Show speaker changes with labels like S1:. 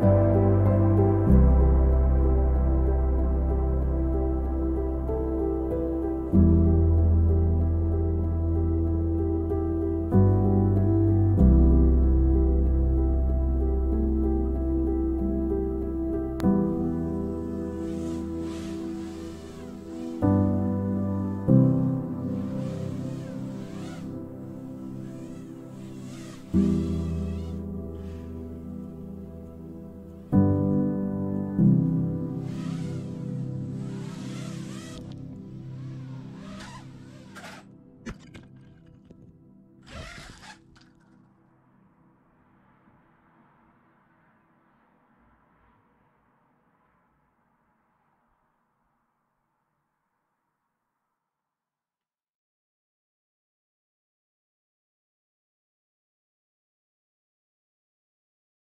S1: you